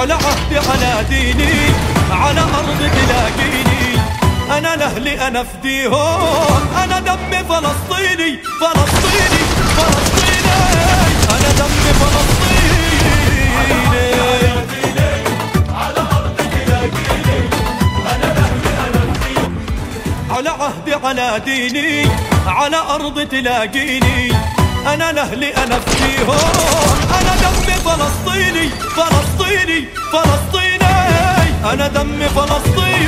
على عهدي على ديني على أرض تلاقيني أنا لأهلي أنا فديهم أنا دمي فلسطيني فلسطيني فلسطيني. أنا دمي فلسطيني. على عهدي على ديني على أرض تلاقيني. أنا لأهلي أنا دمي فلسطيني فلسطيني فلسطيني. أنا دمي فلسطيني.